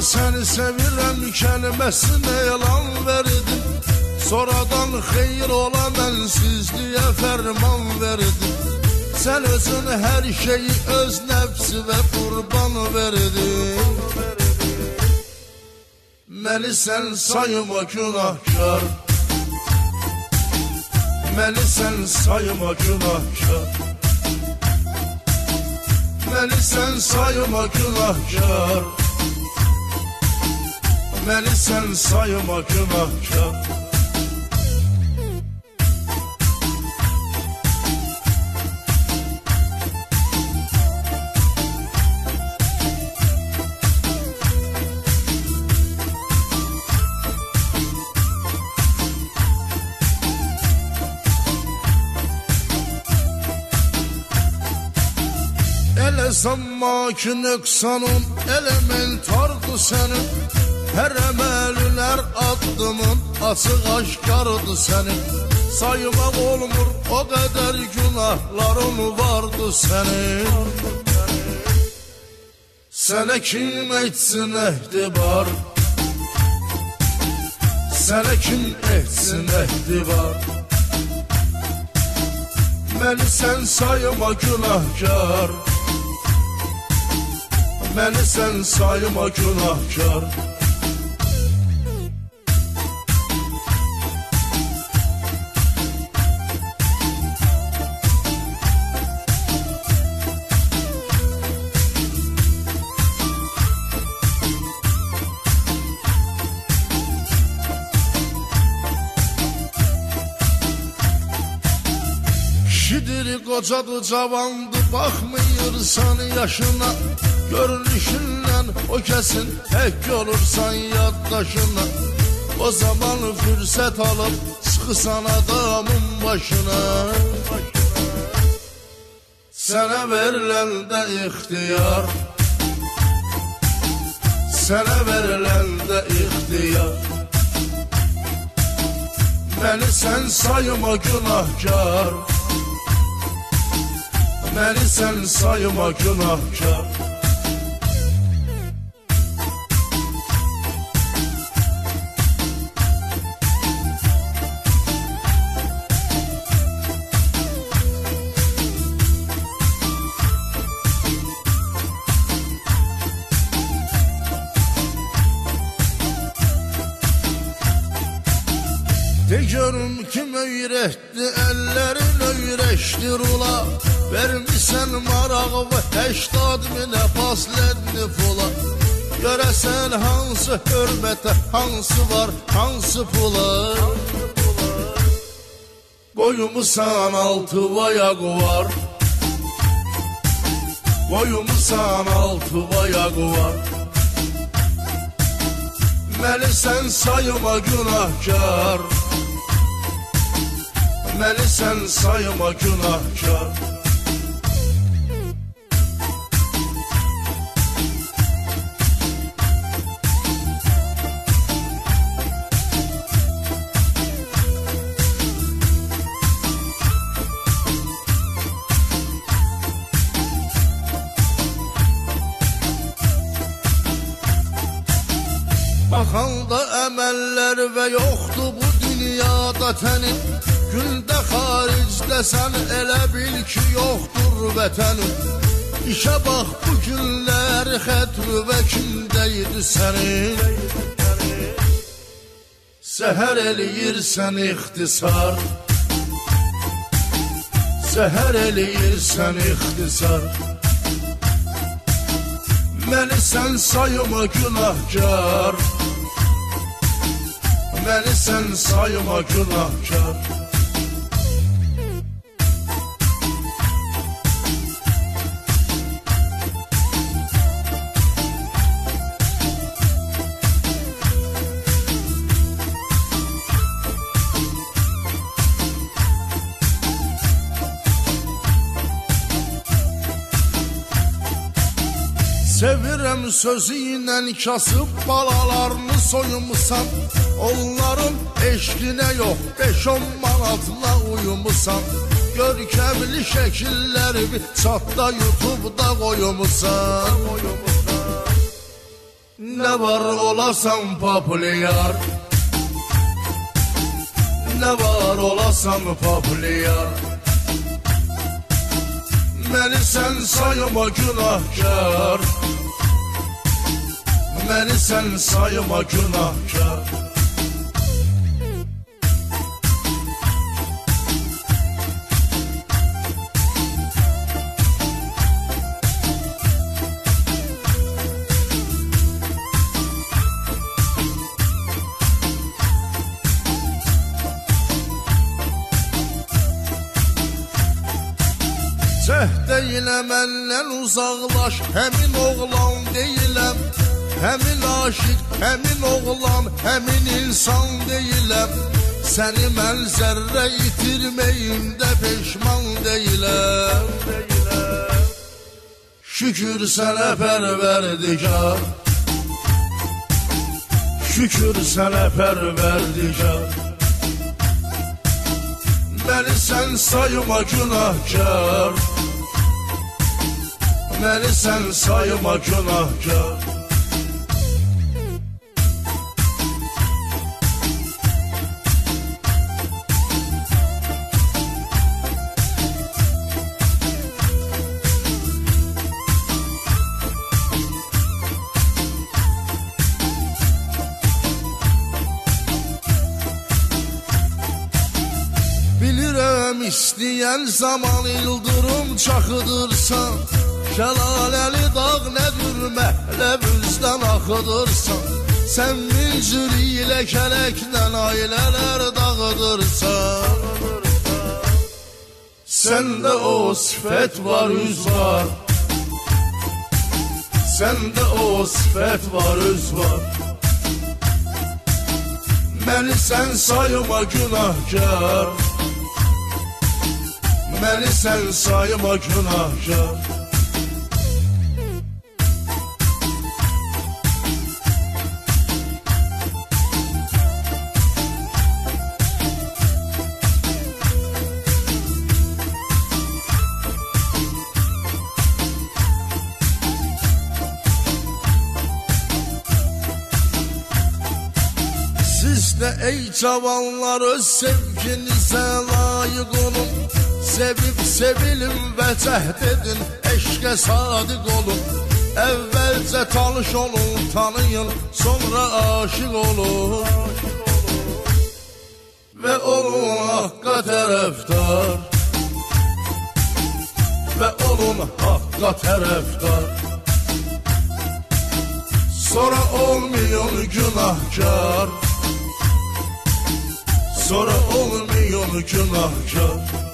seni sevirəm kəlməsinə yalan verdim. Sonradan xeyir ola mənsizliyə fərman verdim. Sən özün hər şeyi öz nəfsi və qurban verdin. Məni sən sayma günahkar. Məni sən sayma günahkar. Məni sən sayma günahkar Məni sən sayma günahkar Elə sanma ki nöqsanın elementardı sənin Hər əməllər addımın açıq aşkardı sənin Saymaq olmur o qədər günahların vardı sənin Sənə kim etsin ehtibar? Sənə kim etsin ehtibar? Məni sən sayma günahkar. Məni sən sayma günahkar Kişidir kocadı cavandı bakmıyorsan yaşına. Görünüşünden o kesin tek olursan yaddaşına O zaman fırsat alıp sıkısan adamın başına. Sana verilen de ihtiyar. Sana verilen de ihtiyar. Beni sen sayma günahkar Beni sen sayma günahkar De görüm kim öğretti ellerin öğreştir ula Vermişsen marağı ve heştad mine pasledni fula Göresen hansı hürmete hansı var hansı pula Boyumusan altı vayak var. Boyumusan altı vayak var. Məni sən sayma günahkar. Məni sən sayma günahkar Baxanda əməllər və yoxdur bu dünyada tənin Gündə xaricdəsən elə bil ki yoxdur vətənin İşə bax bu günlər xətr və kimdə idi sənin Səhər eləyirsən ixtisar Səhər eləyirsən ixtisar. Məni sən sayma günahkar Məni sən sayma günahkar Sevirəm sözü ilə kasıb balalarını soyumusan Onların eşqinə yox beş on manatla uyumusan. Görkəmli şəkilləri bir çatda YouTube'da qoyumusan Ne var olasan popüler? Ne var olasan popüler? Məni sən sayma günahkar. Məni sən sayma günahkar məndən uzaqlaş Həmin oğlan deyiləm Həmin aşiq, həmin oğlan Həmin insan deyiləm Səni mən zərrə itirməyimdə peşman deyiləm Şükür sənə pərverdigar Şükür sənə pərverdigar Məni sən sayma günahkar Məni sən sayma günahkar. Bilirəm istəyən zaman ildırım çaxıdırsan Şəlaləli dağ nədir məhləb üzdən axıdırsan Sən min cür ilə kələklə ailələr dağıdırsan Səndə o sifət var, üz var. Səndə o sifət var, üz var. Məni sən sayma günahkar. Məni sən sayma günahkar ey cavanlar öz sevginize layık olun. Sevip sevilin ve cəhd edin eşqə sadiq olun. Əvvəlcə tanış olun, tanıyın, sonra aşık olun. Ve olun haqqa tərəfdar Ve olun haqqa tərəfdar Sonra olmuyor günahkar Sonra olmuyor günahkar